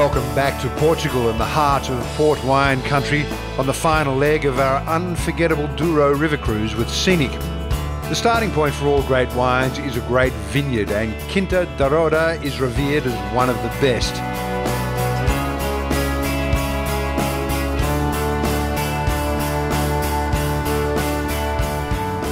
Welcome back to Portugal in the heart of port wine country on the final leg of our unforgettable Douro River cruise with Scenic. The starting point for all great wines is a great vineyard, and Quinta da Roêda is revered as one of the best.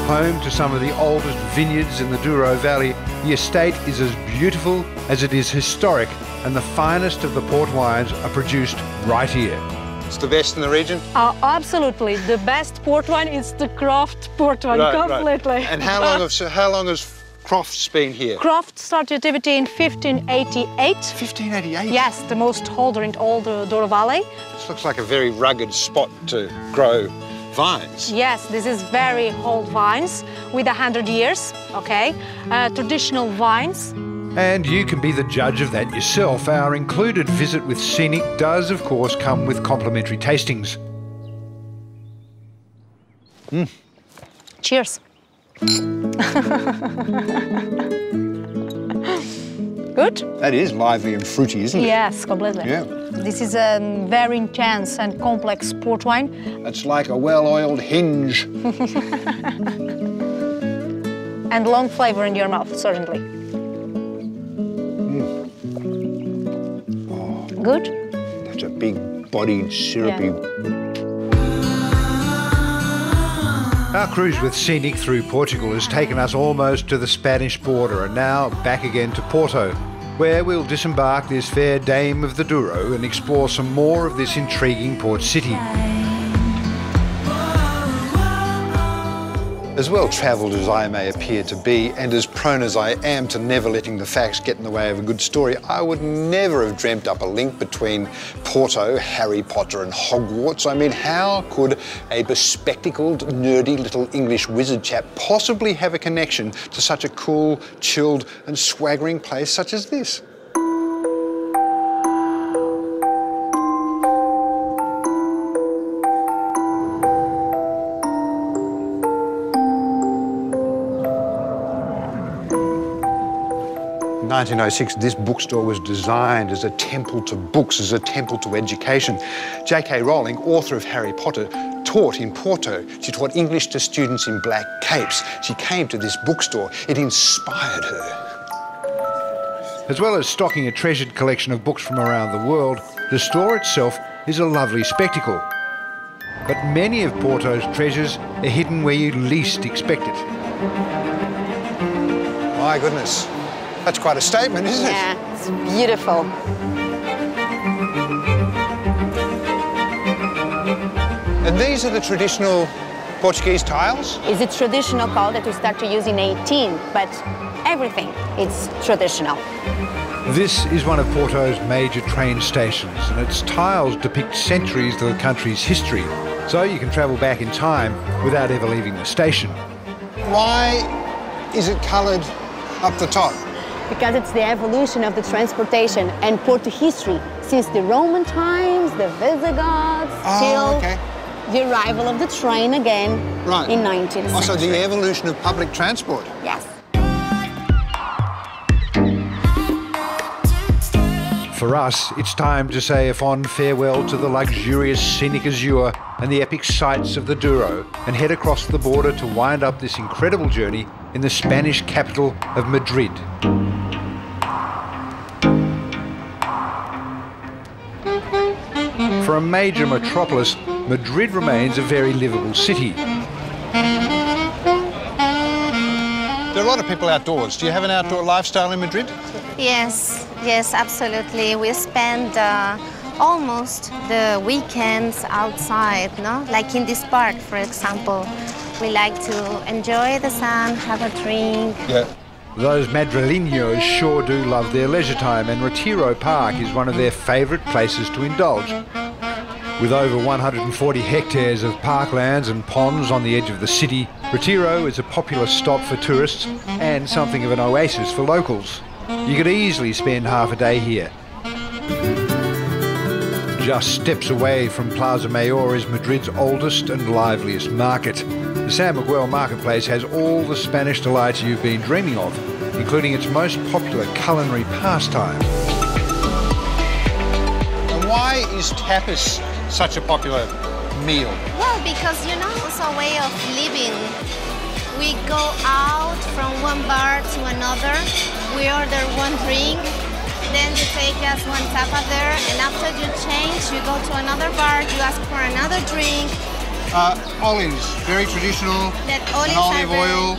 Home to some of the oldest vineyards in the Douro Valley, the estate is as beautiful as it is historic, and the finest of the port wines are produced right here. It's the best in the region? Uh, absolutely. The best port wine is the Croft port wine, Right, completely. right. And how long, have, so how long has Crofts been here? Croft started activity in 1588. 1588? Yes, the most holder in all the Douro Valley. This looks like a very rugged spot to grow vines. Yes, this is very old vines with 100 years, okay? Uh, traditional vines. And you can be the judge of that yourself. Our included visit with Scenic does, of course, come with complimentary tastings. Cheers. Good? That is lively and fruity, isn't it? Yes, completely. Yeah. This is a very intense and complex port wine. It's like a well-oiled hinge. and long flavor in your mouth, certainly. Good? That's a big-bodied, syrupy... Ah. Our cruise with Scenic through Portugal has taken us almost to the Spanish border and now back again to Porto, where we'll disembark this fair dame of the Douro and explore some more of this intriguing port city. As well travelled as I may appear to be, and as prone as I am to never letting the facts get in the way of a good story, I would never have dreamt up a link between Porto, Harry Potter, and Hogwarts. I mean, how could a bespectacled, nerdy little English wizard chap possibly have a connection to such a cool, chilled, and swaggering place such as this? In 1906, this bookstore was designed as a temple to books, as a temple to education. J.K. Rowling, author of Harry Potter, taught in Porto. She taught English to students in black capes. She came to this bookstore. It inspired her. As well as stocking a treasured collection of books from around the world, the store itself is a lovely spectacle. But many of Porto's treasures are hidden where you least expect it. My goodness. That's quite a statement, isn't it? Yeah, it's beautiful. And these are the traditional Portuguese tiles? It's a traditional call that we start to use in 18, but everything is traditional. This is one of Porto's major train stations, and its tiles depict centuries of the country's history, so you can travel back in time without ever leaving the station. Why is it coloured up the top? Because it's the evolution of the transportation and Porto history since the Roman times, the Visigoths, Oh, till okay. the arrival of the train again Right. in 19th Also, century. the evolution of public transport. Yes. For us, it's time to say a fond farewell to the luxurious scenic azure and the epic sights of the Douro and head across the border to wind up this incredible journey in the Spanish capital of Madrid. For a major metropolis, Madrid remains a very livable city. There are a lot of people outdoors. Do you have an outdoor lifestyle in Madrid? Yes, yes, absolutely. We spend uh, almost the weekends outside, no? Like in this park, for example. We like to enjoy the sun, have a drink. Yeah. Those madrileños sure do love their leisure time, and Retiro Park is one of their favourite places to indulge. With over 140 hectares of parklands and ponds on the edge of the city, Retiro is a popular stop for tourists and something of an oasis for locals. You could easily spend half a day here. Just steps away from Plaza Mayor is Madrid's oldest and liveliest market. The San Miguel Marketplace has all the Spanish delights you've been dreaming of, including its most popular culinary pastime. And Why is tapas such a popular meal? Well, because you know, it's a way of living. We go out from one bar to another, we order one drink, then you take us one tapa there, and after you change, you go to another bar, you ask for another drink. Uh, olives, very traditional. That and olive very- oil.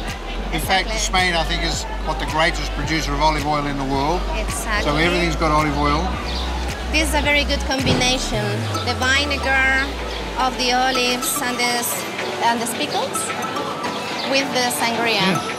In fact, Spain, I think, is what the greatest producer of olive oil in the world. Exactly. So everything's got olive oil. This is a very good combination. The vinegar of the olives and the, and the pickles with the sangria.